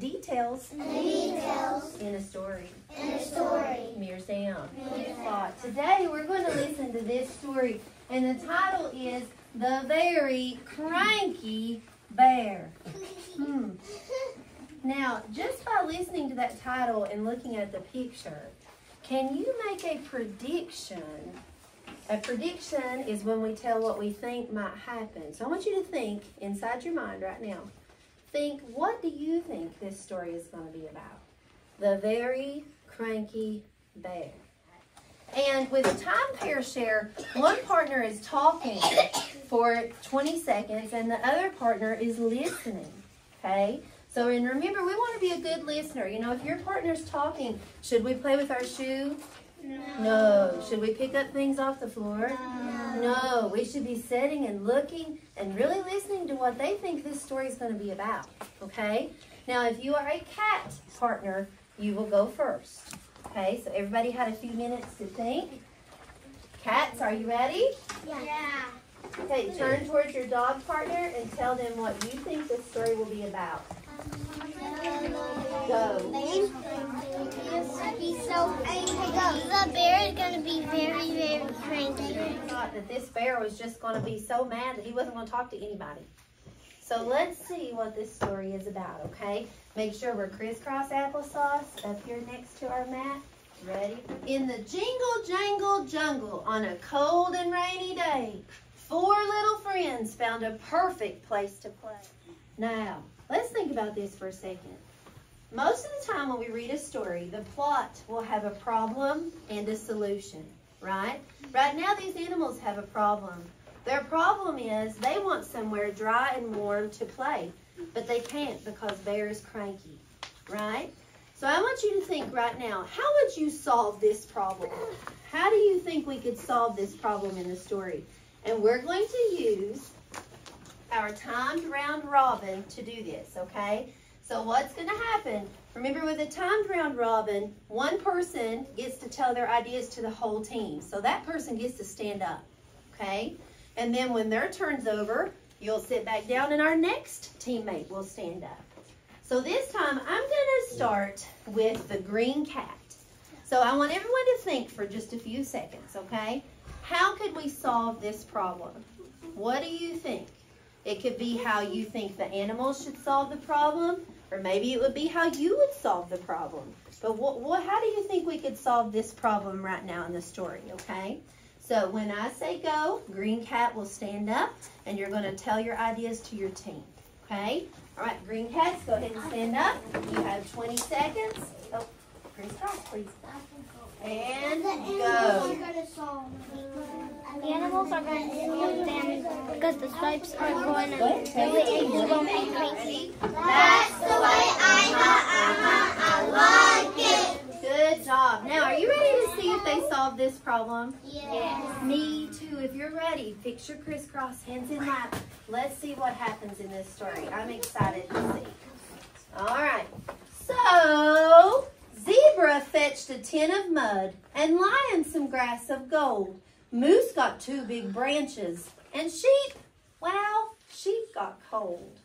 and details And details in a story. in a story. Mirrors down. Thought. Today we're going to listen to this story, and the title is The Very Cranky Bear. Hmm. Now, just by listening to that title and looking at the picture, can you make a prediction? A prediction is when we tell what we think might happen. So I want you to think inside your mind right now. Think, what do you think this story is going to be about? The very cranky bear. And with a timed pair share, one partner is talking for 20 seconds and the other partner is listening. Okay? So, and remember, we want to be a good listener. You know, if your partner's talking, should we play with our shoe? No. Should we pick up things off the floor? No. We should be sitting and looking and really listening to what they think this story is going to be about. Okay? Now, if you are a cat partner, you will go first. Okay, so everybody had a few minutes to think. Cats, are you ready? Yeah. Okay, turn towards your dog partner and tell them what you think this story will be about. Um, go. So the bear is going to be very, very cranky. I thought that this bear was just going to be so mad that he wasn't going to talk to anybody. So let's see what this story is about, okay? Make sure we're crisscross applesauce up here next to our mat. Ready? In the jingle jangle jungle on a cold and rainy day, four little friends found a perfect place to play. Now, let's think about this for a second. Most of the time when we read a story, the plot will have a problem and a solution, right? Right now, these animals have a problem. Their problem is they want somewhere dry and warm to play, but they can't because Bear is cranky, right? So I want you to think right now, how would you solve this problem? How do you think we could solve this problem in the story? And we're going to use our timed round robin to do this, okay? So what's going to happen? Remember with a timed round robin, one person gets to tell their ideas to the whole team. So that person gets to stand up, okay? And then when their turn's over, you'll sit back down and our next teammate will stand up. So this time I'm going to start with the green cat. So I want everyone to think for just a few seconds, okay? How could we solve this problem? What do you think? It could be how you think the animals should solve the problem, or maybe it would be how you would solve the problem. But what, what, how do you think we could solve this problem right now in the story, okay? So when I say go, Green Cat will stand up, and you're going to tell your ideas to your team, okay? All right, Green Cats, go ahead and stand up. You have 20 seconds. Oh, Green Cross, please. And go. The animals are going to slow down because the stripes are going to Go ahead, take really it. it's going to crazy. That's the way I I like it. Good job. Now, are you ready to see if they solve this problem? Yes. Me too. If you're ready, fix your crisscross, hands in lap. Let's see what happens in this story. I'm excited to see. All right. So, Zebra fetched a tin of mud and Lion some grass of gold. Moose got two big branches and sheep, well, sheep got cold.